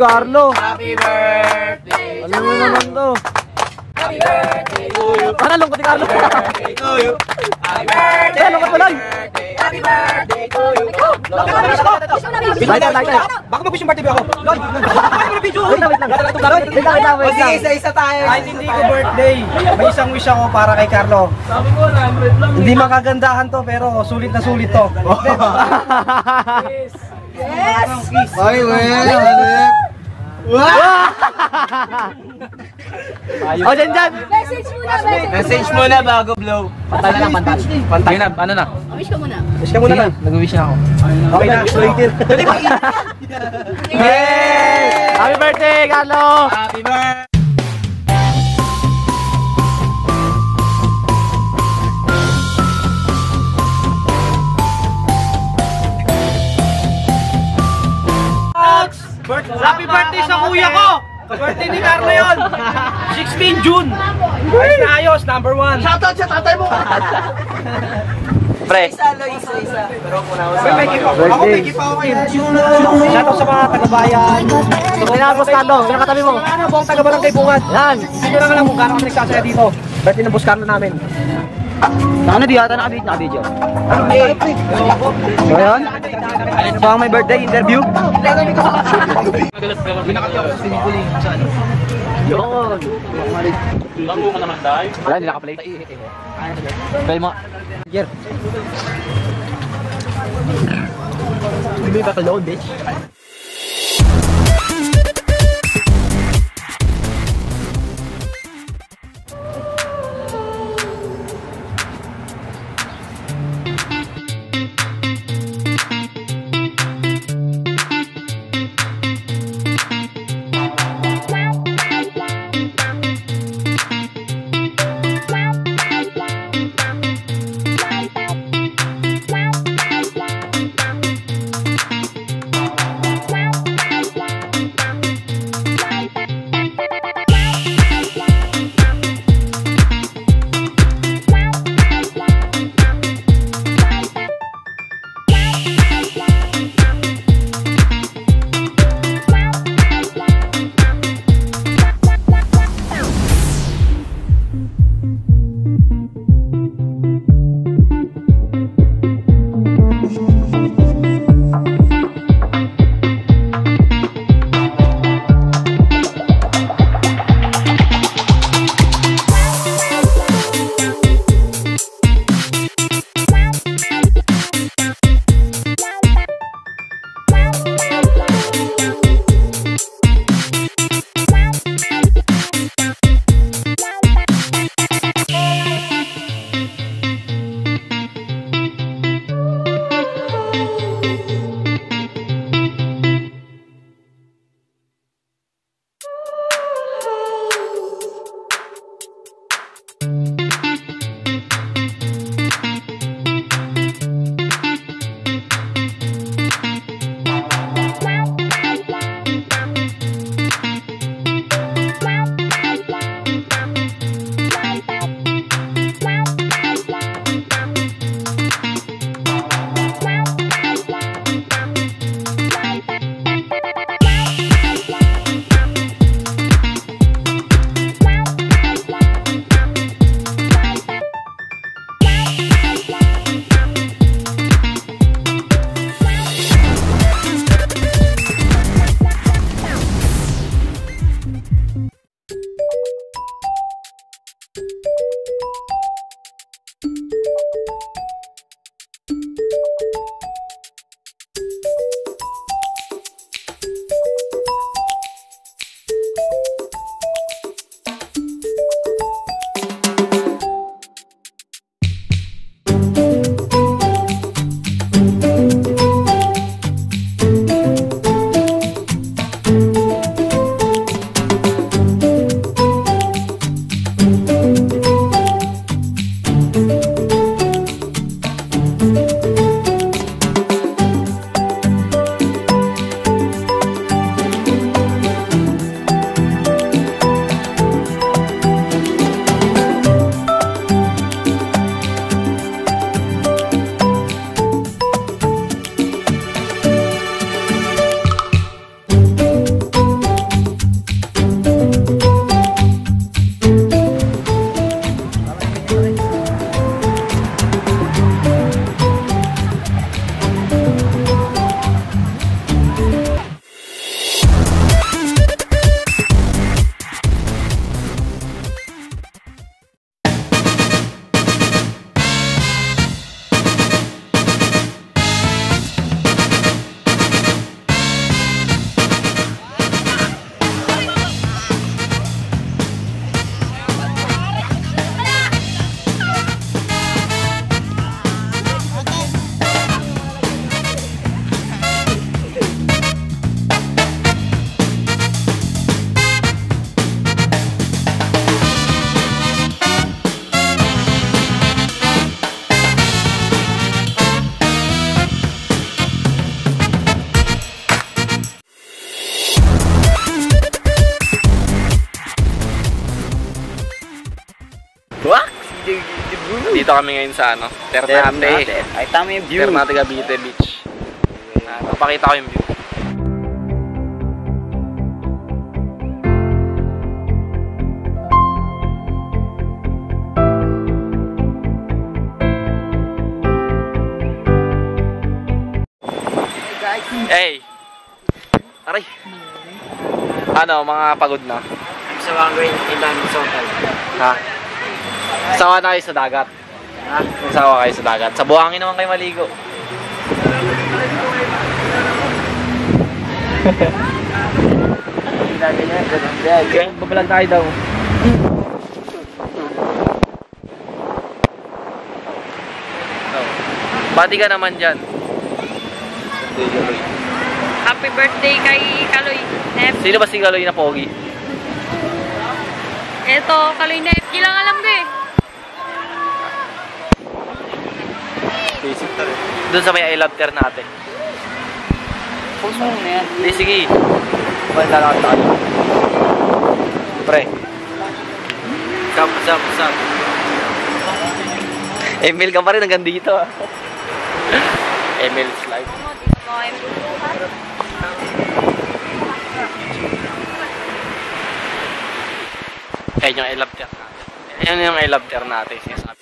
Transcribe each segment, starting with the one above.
Carlo. Happy birthday Ano mo naman to? Happy birthday to you Para lungkot ni Carlo. Birthday to you Happy birthday Kaya lungkot mo lang. Happy birthday to you Light lang, light lang. Baka mag-wish yung birthday ako. Lord, bakit mo na video? Wait lang, wait lang. Wait lang, wait lang, wait lang. isa-isa tayo. Kahit hindi ko birthday, may isang wish ako para kay Carlo. Hindi makagandahan to, pero sulit na sulit to. Ay, well, O, dyan, dyan. Message muna, message. Message muna bago blow Pantay na lang, pantay. Pantay na, ano na? Wish ka muna. Wish ka muna lang. Nag-wish na ako. Okay na, slated. Yay! Happy birthday, Carlo! Happy birthday Happy birthday sa kuya ko! Birthday ni Carlo yun! 16 June! Ayos na ayos, number one. Shoutout sa tatay mo! Pre. May may gift ako. Ako may gift ako kayo. Shoutout sa mga taga-bayan. Tinapos, Carlo. Sino katabi mo? Ano po ang taga-barangay Bungad? Yan. Sino lang alam kung kami nagsasaya dito. Birthday ng Boss Carlo namin. Ano di yata nakabit? Ano eh? So yun? So ang may birthday interview? Yun. Wala, hindi nakaplay. Play mo. Jer. Hindi ka load, bitch. Dito kami ngayon sa ano, Ternate. Ay, tama yung view. Ternate Cavite Beach. Ah, papakita ko yung view. Hey! Aray! Ano, mga pagod na? Sa mga ilan social. Ha? Sawa na kayo sa dagat. Ha? Sawa kayo sa dagat. Sa buhangin naman kayo maligo. Okay, babalag tayo daw. Bati ka naman dyan. Happy birthday kay Kaloy Nef. Sino ba si Galoy na pogi? Ito, Kaloy Nef. Di lang alam ko eh. Doon sa may I love ter natin. Post mo muna yan. Hindi, sige. Banda lang tayo. Pre. Sup, sup, sup. Emil ka pa rin hanggang dito ah. Emil's life. Ayun yung I love ter natin. Ayun yung I love ter natin. Sinasabi.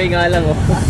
Kaway nga lang oh.